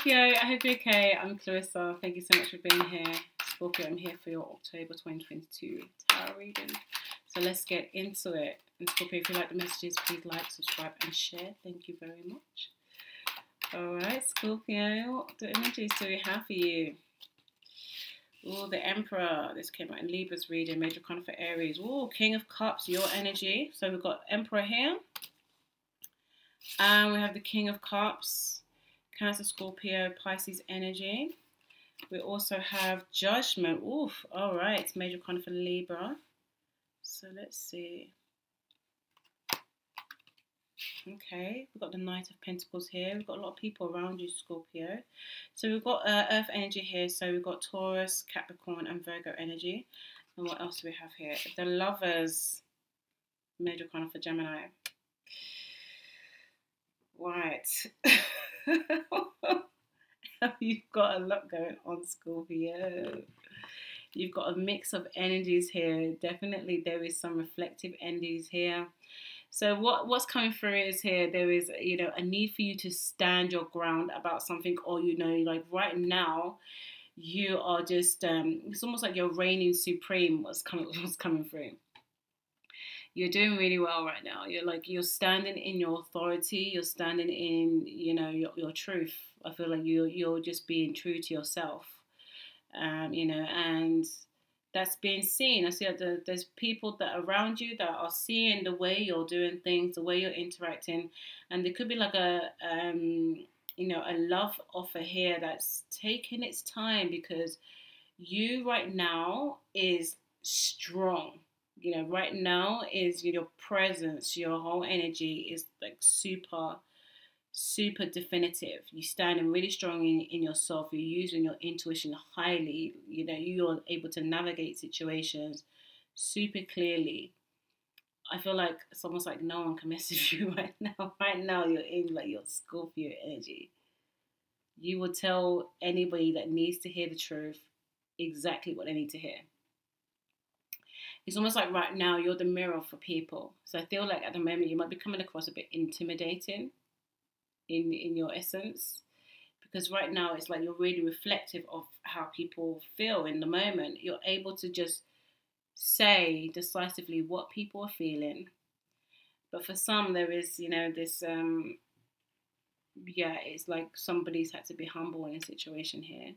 Scorpio, I hope you're okay. I'm Clarissa. Thank you so much for being here. Scorpio, I'm here for your October 2022 tarot reading. So let's get into it. And Scorpio, if you like the messages, please like, subscribe, and share. Thank you very much. Alright, Scorpio, what the energies do we have for you? Oh, the Emperor. This came out in Libra's reading. Major Con for Aries. Oh, King of Cups, your energy. So we've got Emperor here. And we have the King of Cups. Cancer, Scorpio, Pisces energy. We also have Judgment. Oof, all right. It's major con for Libra. So let's see. Okay, we've got the Knight of Pentacles here. We've got a lot of people around you, Scorpio. So we've got uh, Earth energy here. So we've got Taurus, Capricorn, and Virgo energy. And what else do we have here? The Lovers, major con for Gemini. Right. You've got a lot going on, Scorpio. You've got a mix of energies here. Definitely, there is some reflective energies here. So what what's coming through is here there is you know a need for you to stand your ground about something, or you know like right now you are just um, it's almost like you're reigning supreme. What's coming what's coming through you're doing really well right now. You're like you're standing in your authority. You're standing in you know your, your truth. I feel like you you're just being true to yourself. Um, you know, and that's being seen. I see that the, there's people that around you that are seeing the way you're doing things, the way you're interacting, and there could be like a um, you know a love offer here that's taking its time because you right now is strong you know, right now is your presence, your whole energy is like super, super definitive. you're standing really strong in, in yourself. You're using your intuition highly. You know, you're able to navigate situations super clearly. I feel like it's almost like no one can mess with you right now. Right now, you're in like your Scorpio energy. You will tell anybody that needs to hear the truth exactly what they need to hear it's almost like right now you're the mirror for people. So I feel like at the moment you might be coming across a bit intimidating in in your essence. Because right now it's like you're really reflective of how people feel in the moment. You're able to just say decisively what people are feeling. But for some there is, you know, this um yeah, it's like somebody's had to be humble in a situation here.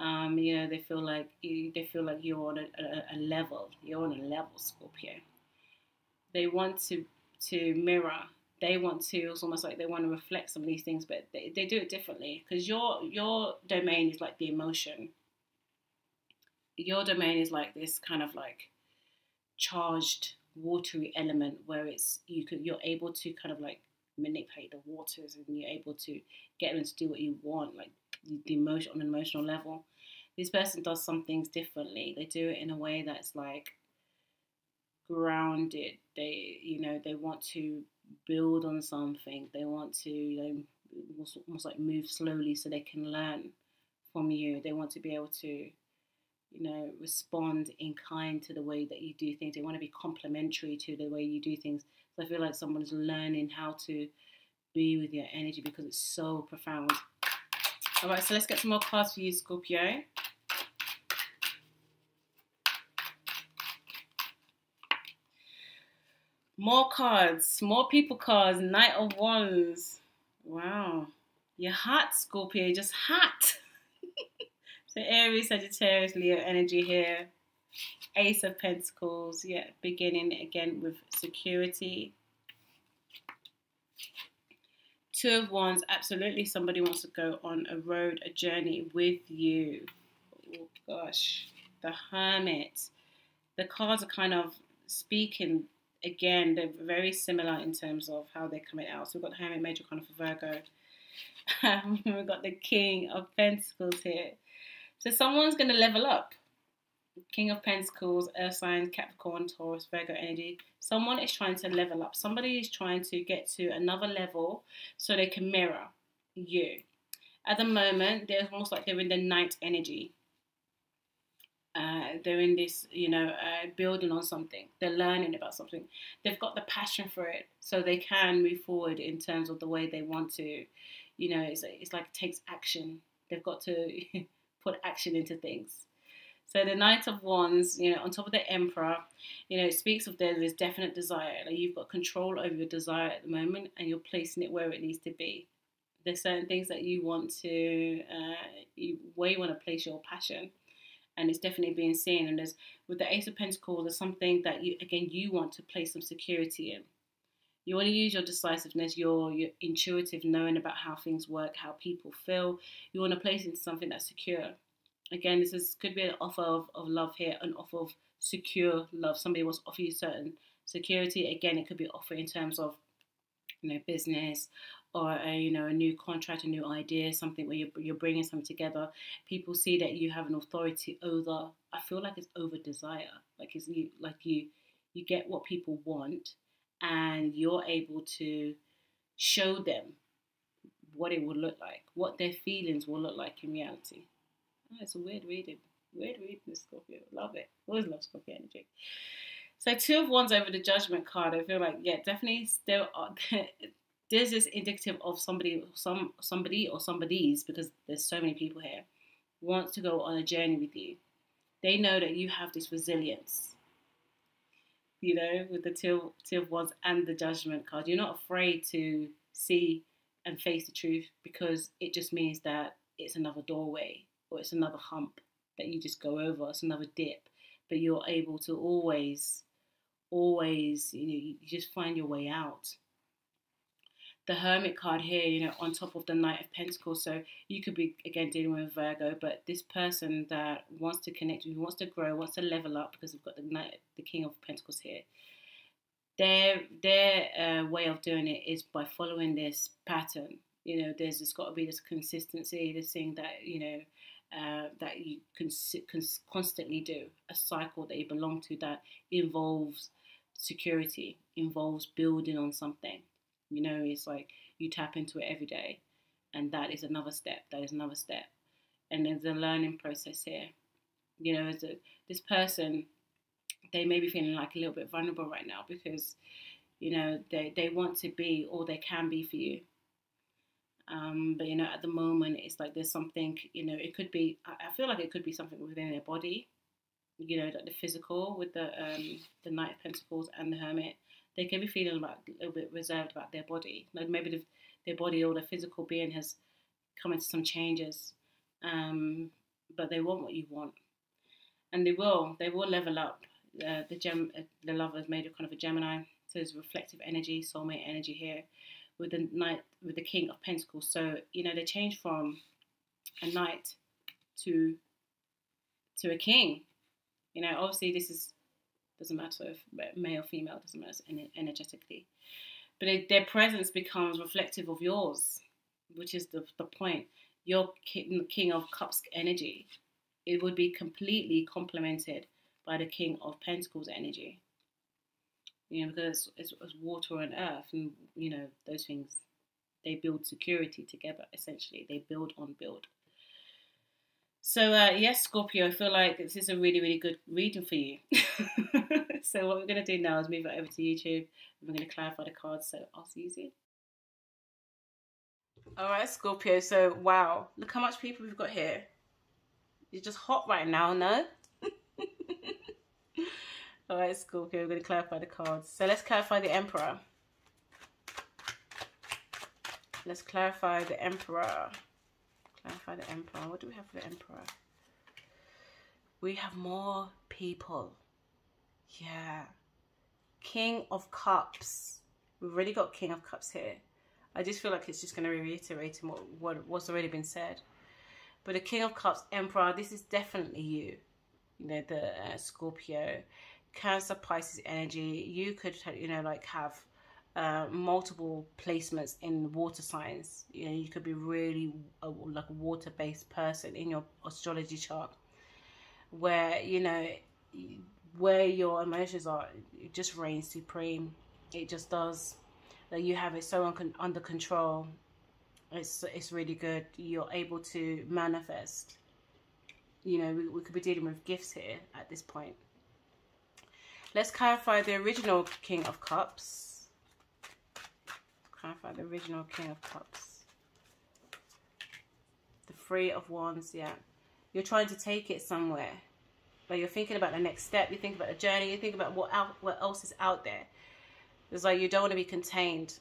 Um, you know, they feel like you, they feel like you're on a, a, a level. You're on a level, Scorpio. They want to to mirror. They want to. It's almost like they want to reflect some of these things, but they, they do it differently because your your domain is like the emotion. Your domain is like this kind of like charged watery element where it's you could you're able to kind of like manipulate the waters and you're able to get them to do what you want like the emotion on an emotional level. This person does some things differently. They do it in a way that's like grounded. They, you know, they want to build on something. They want to, you know, almost like move slowly so they can learn from you. They want to be able to, you know, respond in kind to the way that you do things. They want to be complementary to the way you do things. So I feel like someone's learning how to be with your energy because it's so profound. All right, so let's get some more cards for you, Scorpio. More cards, more people cards, Knight of Wands. Wow. You're hot, Scorpio, just hot. so Aries, Sagittarius, Leo energy here. Ace of Pentacles, yeah, beginning again with security. Two of Wands, absolutely somebody wants to go on a road, a journey with you. Oh gosh, the Hermit. The cards are kind of speaking again, they're very similar in terms of how they're coming out. So we've got the Hermit Major kind of for Virgo. we've got the King of Pentacles here. So someone's going to level up. King of Pentacles, Earth signs, Capricorn, Taurus, Virgo energy. Someone is trying to level up. Somebody is trying to get to another level so they can mirror you. At the moment, they're almost like they're in the knight energy. Uh, they're in this, you know, uh, building on something. They're learning about something. They've got the passion for it, so they can move forward in terms of the way they want to, you know, it's it's like it takes action. They've got to put action into things. So the Knight of Wands, you know, on top of the Emperor, you know, it speaks of there is definite desire. Like you've got control over your desire at the moment, and you're placing it where it needs to be. There's certain things that you want to, uh, you, where you want to place your passion, and it's definitely being seen. And there's with the Ace of Pentacles, there's something that you again you want to place some security in. You want to use your decisiveness, your, your intuitive knowing about how things work, how people feel. You want to place into something that's secure again, this is could be an offer of, of love here, an offer of secure love. Somebody wants to offer you certain security. Again, it could be offer in terms of you know business or a, you know a new contract, a new idea, something where you're, you're bringing something together. People see that you have an authority over. I feel like it's over desire. Like it's you like you you get what people want, and you're able to show them what it will look like, what their feelings will look like in reality. Oh, it's a weird reading. Weird reading, Scorpio. Love it. Always love Scorpio energy. So two of wands over the judgment card. I feel like yeah, definitely still are, there's this indicative of somebody, some somebody or somebody's because there's so many people here wants to go on a journey with you. They know that you have this resilience. You know, with the two, two of wands and the judgment card, you're not afraid to see and face the truth because it just means that it's another doorway or it's another hump that you just go over, it's another dip, but you're able to always, always, you know, you just find your way out. The Hermit card here, you know, on top of the Knight of Pentacles, so you could be again dealing with Virgo, but this person that wants to connect with you, wants to grow, wants to level up, because we've got the Knight, the King of Pentacles here. Their their uh, way of doing it is by following this pattern. You know, there's just got to be this consistency, this thing that you know uh, that you can, can constantly do, a cycle that you belong to that involves security, involves building on something. You know, it's like you tap into it every day, and that is another step. That is another step, and there's a learning process here. You know, as a, this person, they may be feeling like a little bit vulnerable right now because, you know, they they want to be all they can be for you, um, but you know, at the moment, it's like there's something. You know, it could be. I feel like it could be something within their body. You know, like the physical with the um, the Knight of Pentacles and the Hermit. They can be feeling about a little bit reserved about their body. Like maybe the, their body or their physical being has come into some changes. Um, but they want what you want, and they will. They will level up. Uh, the gem, uh, the lover is made of kind of a Gemini, so there's reflective energy, soulmate energy here with the knight with the king of pentacles. So you know they change from a knight to to a king. You know obviously this is doesn't matter if male or female doesn't matter energetically. But it, their presence becomes reflective of yours which is the, the point. Your king, king of cups energy it would be completely complemented by the king of pentacles energy. You know, because it's, it's, water and earth, and you know those things, they build security together. Essentially, they build on build. So uh, yes, Scorpio, I feel like this is a really, really good reading for you. so what we're going to do now is move it over to YouTube. We're going to clarify the cards. So I'll see you soon. All right, Scorpio. So wow, look how much people we've got here. You're just hot right now, no? Alright, Scorpio, we're going to clarify the cards. So let's clarify the Emperor. Let's clarify the Emperor. Clarify the Emperor. What do we have for the Emperor? We have more people. Yeah. King of Cups. We've already got King of Cups here. I just feel like it's just going to reiterate what, what, what's already been said. But the King of Cups, Emperor, this is definitely you. You know, the uh, Scorpio. Cancer, Pisces energy, you could, you know, like have uh, multiple placements in water signs. You know, you could be really a, like a water-based person in your astrology chart, where you know where your emotions are, it just reigns supreme. It just does. That you have it so un under control. It's it's really good. You're able to manifest. You know, we, we could be dealing with gifts here at this point. Let's clarify the original King of Cups. Clarify the original King of Cups. The three of wands, yeah. You're trying to take it somewhere. But you're thinking about the next step. You think about the journey. You think about what, out, what else is out there. It's like you don't want to be contained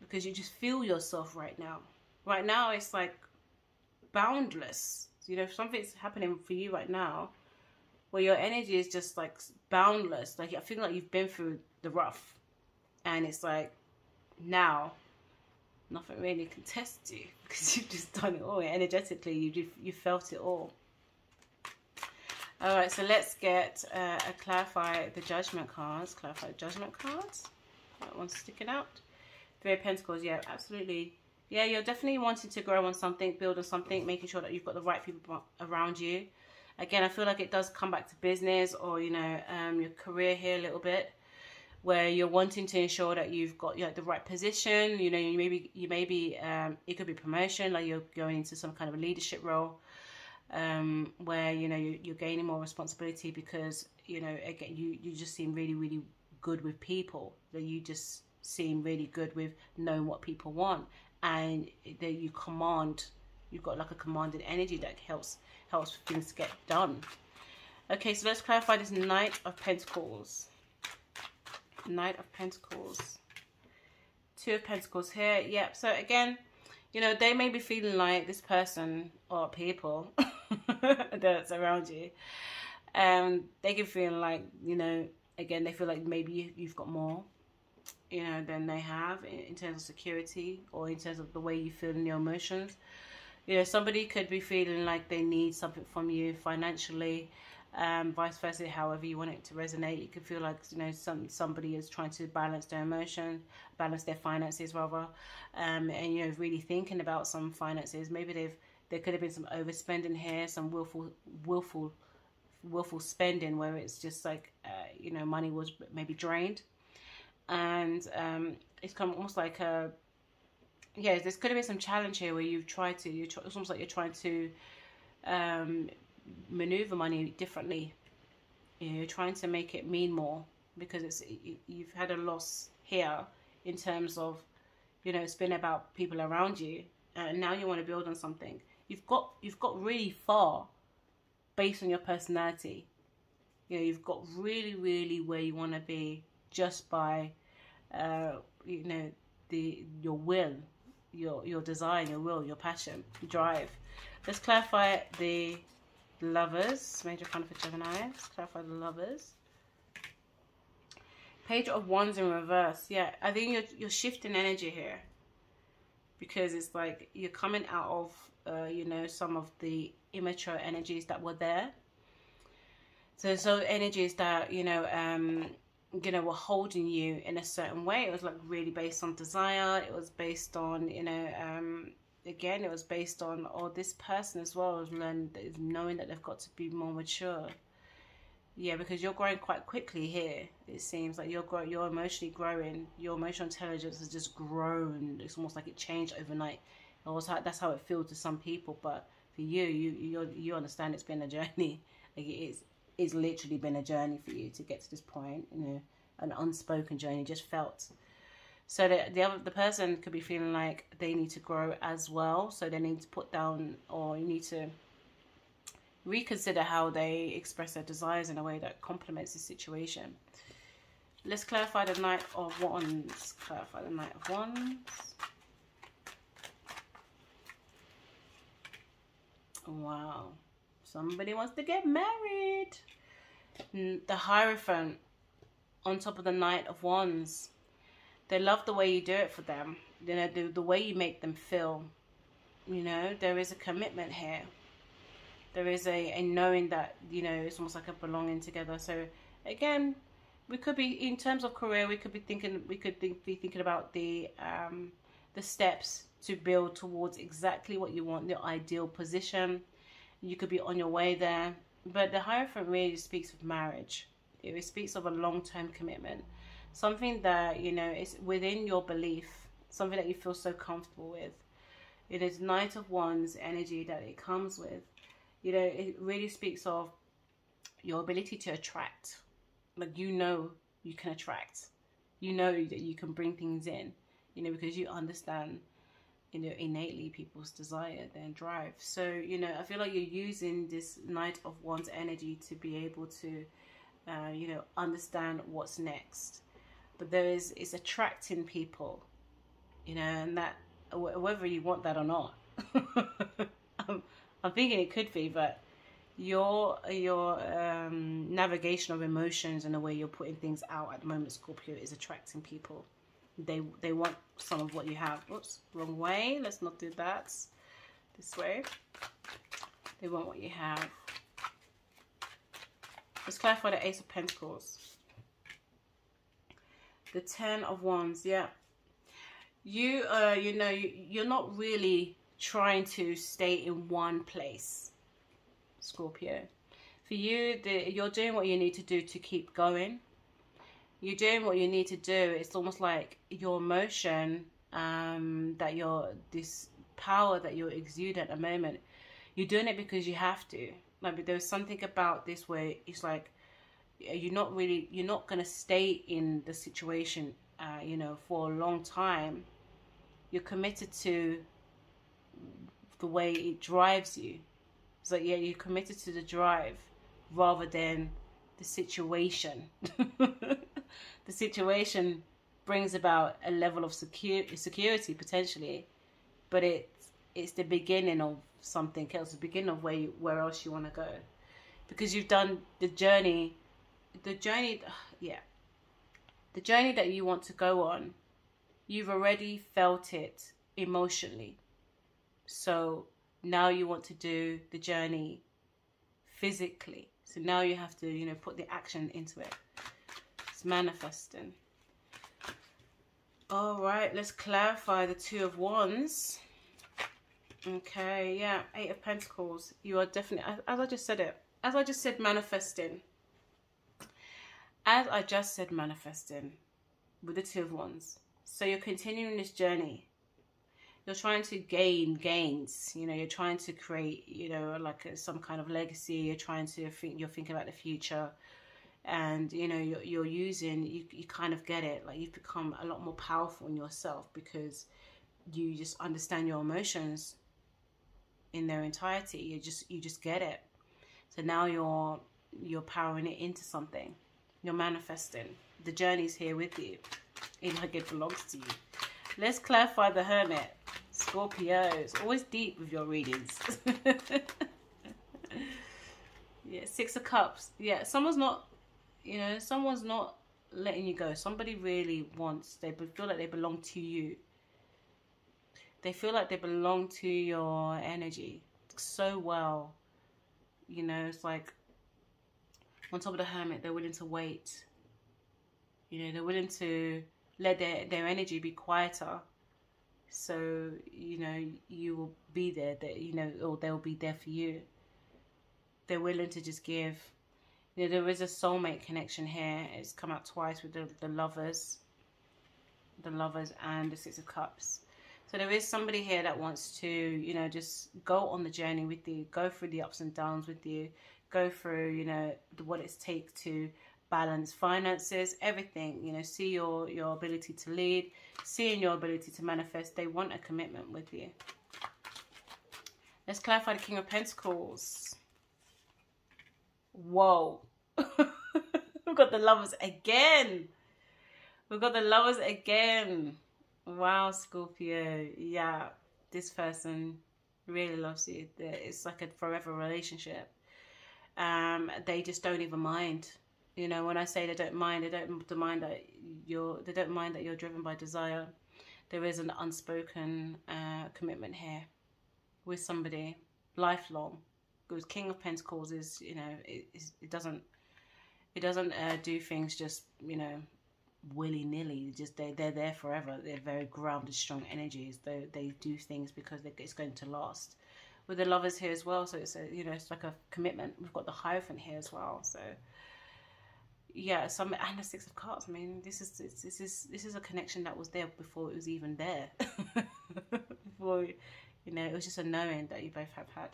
because you just feel yourself right now. Right now, it's like boundless. You know, something's happening for you right now, where your energy is just like boundless. Like I feel like you've been through the rough, and it's like now nothing really can test you because you've just done it all energetically. You you felt it all. All right, so let's get uh, a clarify the judgment cards. Clarify judgment cards. That one's sticking out. Three of Pentacles. Yeah, absolutely. Yeah, you're definitely wanting to grow on something, build on something, making sure that you've got the right people around you. Again, I feel like it does come back to business or, you know, um, your career here a little bit where you're wanting to ensure that you've got you know, the right position. You know, you maybe you maybe um, it could be promotion, like you're going into some kind of a leadership role, um, where you know you, you're gaining more responsibility because you know again you you just seem really really good with people. That you just seem really good with knowing what people want, and that you command. You've got like a commanding energy that helps helps things get done. Okay, so let's clarify this Knight of Pentacles. Knight of Pentacles. Two of Pentacles here. Yep. So again, you know, they may be feeling like this person or people that's around you. Um, they can feel like, you know, again, they feel like maybe you've got more, you know, than they have in, in terms of security or in terms of the way you feel in your emotions. You know, somebody could be feeling like they need something from you financially um, vice versa, however you want it to resonate. You could feel like you know some somebody is trying to balance their emotion, balance their finances rather, um, and you know really thinking about some finances. Maybe they've there could have been some overspending here, some willful willful willful spending where it's just like uh, you know money was maybe drained, and um, it's kind of almost like a yeah. There's could have been some challenge here where you've tried to. You it's almost like you're trying to um, maneuver money differently. You know, you're trying to make it mean more because it's you've had a loss here in terms of, you know, it's been about people around you, and now you want to build on something. You've got you've got really far, based on your personality. You know, you've got really, really where you want to be just by, uh, you know, the your will, your your desire, your will, your passion, drive. Let's clarify the lovers, major kind for Gemini. Clarify the lovers. Page of Wands in reverse. Yeah, I think you're, you're shifting energy here. Because it's like you're coming out of, uh, you know, some of the immature energies that were there. So, so energies that, you know, um, you know, were holding you in a certain way. It was like really based on desire. It was based on, you know, um, again, it was based on, or oh, this person as well has learned, is knowing that they've got to be more mature. Yeah, because you're growing quite quickly here. It seems like you're growing, you're emotionally growing. Your emotional intelligence has just grown. It's almost like it changed overnight. That's how it feels to some people, but for you, you you you understand it's been a journey. Like it is, it's literally been a journey for you to get to this point. You know, an unspoken journey, just felt so that the other the person could be feeling like they need to grow as well. So they need to put down or you need to reconsider how they express their desires in a way that complements the situation. Let's clarify the Knight of Wands. Clarify the Knight of Wands. Wow. Somebody wants to get married. The Hierophant on top of the Knight of Wands. They love the way you do it for them. You know, the, the way you make them feel. You know, there is a commitment here. There is a, a knowing that, you know, it's almost like a belonging together. So, again, we could be, in terms of career, we could be thinking, we could think, be thinking about the, um, the steps to build towards exactly what you want, the ideal position. You could be on your way there. But the Hierophant really speaks of marriage. It speaks of a long-term commitment something that you know is within your belief something that you feel so comfortable with. It is knight of wands energy that it comes with. You know it really speaks of your ability to attract. Like you know you can attract. You know that you can bring things in you know because you understand you know innately people's desire their drive. So you know i feel like you're using this knight of wands energy to be able to uh, you know understand what's next but there is it's attracting people you know and that whether you want that or not I'm, I'm thinking it could be but your your um, navigation of emotions and the way you're putting things out at the moment scorpio is attracting people they they want some of what you have. Oops, wrong way. Let's not do that. This way. They want what you have. Let's clarify the Ace of Pentacles. The Ten of Wands, yeah. You, uh, you know, you, you're not really trying to stay in one place, Scorpio. For you, the, you're doing what you need to do to keep going you're doing what you need to do. It's almost like your emotion um, that you're this power that you're exuding at the moment. You're doing it because you have to. Like there's something about this where it's like you're not really you're not gonna stay in the situation, uh, you know, for a long time. You're committed to the way it drives you. So yeah, you're committed to the drive rather than the situation. the situation brings about a level of secure, security potentially, but it's it's the beginning of something else, the beginning of where you, where else you want to go, because you've done the journey, the journey, yeah, the journey that you want to go on, you've already felt it emotionally, so now you want to do the journey physically. So now you have to, you know, put the action into it It's manifesting. All right, let's clarify the Two of Wands. Okay, yeah, Eight of Pentacles. You are definitely, as I just said it, as I just said, manifesting. As I just said, manifesting with the Two of Wands. So you're continuing this journey. You're trying to gain gains. You know, you're trying to create, you know, like a, some kind of legacy. You're trying to think, you're thinking about the future and you know you're, you're using you, you kind of get it like you've become a lot more powerful in yourself because you just understand your emotions in their entirety you just you just get it so now you're you're powering it into something you're manifesting. The journey's here with you. In like it belongs to you. Let's clarify the hermit. Scorpios always deep with your readings. Yeah six of cups. Yeah someone's not you know, someone's not letting you go. Somebody really wants, they feel like they belong to you. They feel like they belong to your energy. So well. You know, it's like on top of the hermit, they're willing to wait. You know, they're willing to let their, their energy be quieter. So, you know, you will be there, that you know, or they'll be there for you. They're willing to just give you know, there is a soulmate connection here. It's come out twice with the, the lovers, the lovers and the six of cups. So there is somebody here that wants to, you know, just go on the journey with you, go through the ups and downs with you, go through, you know, what it's take to balance finances, everything, you know, see your, your ability to lead, seeing your ability to manifest. They want a commitment with you. Let's clarify the King of Pentacles. Whoa. We've got the lovers again. We've got the lovers again. Wow, Scorpio. Yeah, this person really loves you. It's like a forever relationship. Um, they just don't even mind. You know, when I say they don't mind, they don't mind that you're. They don't mind that you're driven by desire. There is an unspoken uh, commitment here with somebody, lifelong because King of Pentacles is, you know, it, it doesn't, it doesn't uh, do things just, you know, willy nilly. Just they they're there forever. They're very grounded, strong energies. They they do things because it's going to last. With the lovers here as well, so it's a you know it's like a commitment. We've got the Hierophant here as well, so yeah, some and the Six of Cups. I mean, this is this is this is a connection that was there before it was even there. before you know, it was just a knowing that you both have had.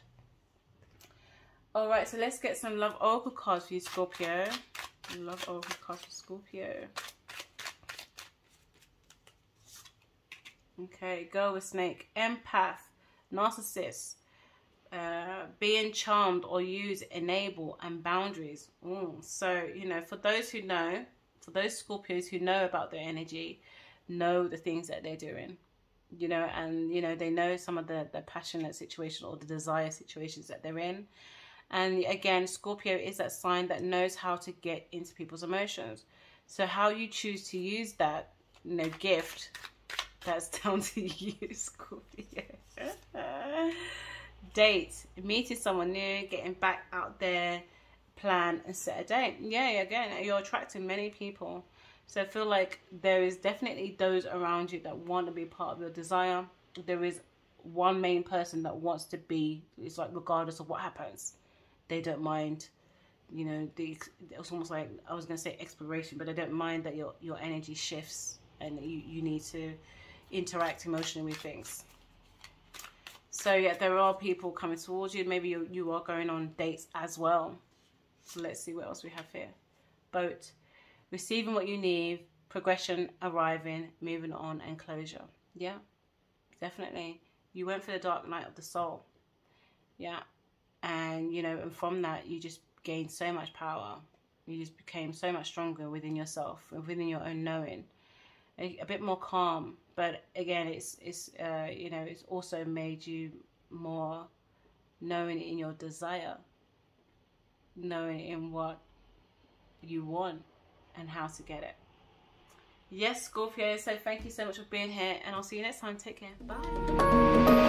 Alright, so let's get some Love Oracle cards for you, Scorpio. Love Oracle cards for Scorpio. Okay, go with snake. Empath, narcissist, uh, being charmed or use enable and boundaries. Mm. So, you know, for those who know, for those Scorpios who know about their energy, know the things that they're doing, you know, and, you know, they know some of the, the passionate situation or the desire situations that they're in. And again, Scorpio is that sign that knows how to get into people's emotions. So how you choose to use that, you know, gift, that's down to you, Scorpio. date, meeting someone new, getting back out there, plan and set a date. Yeah, again, you're attracting many people. So I feel like there is definitely those around you that want to be part of your desire. There is one main person that wants to be, it's like regardless of what happens, they don't mind you know the it's almost like i was going to say exploration but i don't mind that your your energy shifts and you you need to interact emotionally with things. So yeah there are people coming towards you. Maybe you, you are going on dates as well. So let's see what else we have here. Boat. Receiving what you need. Progression arriving. Moving on and closure. Yeah definitely. You went for the dark night of the soul. Yeah and you know and from that you just gained so much power. You just became so much stronger within yourself and within your own knowing a, a bit more calm. But again it's it's uh, you know it's also made you more knowing in your desire knowing in what you want and how to get it. Yes Scorpio. So thank you so much for being here and I'll see you next time. Take care. Bye